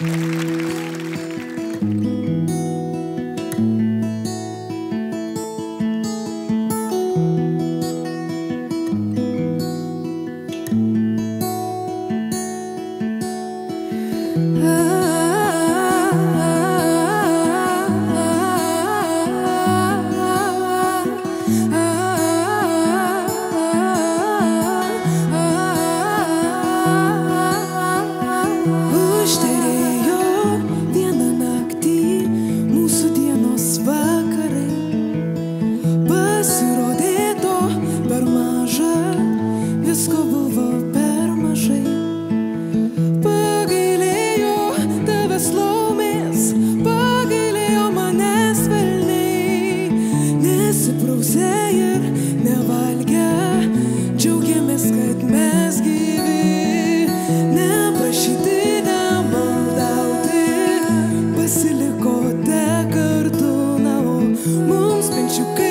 Oh Música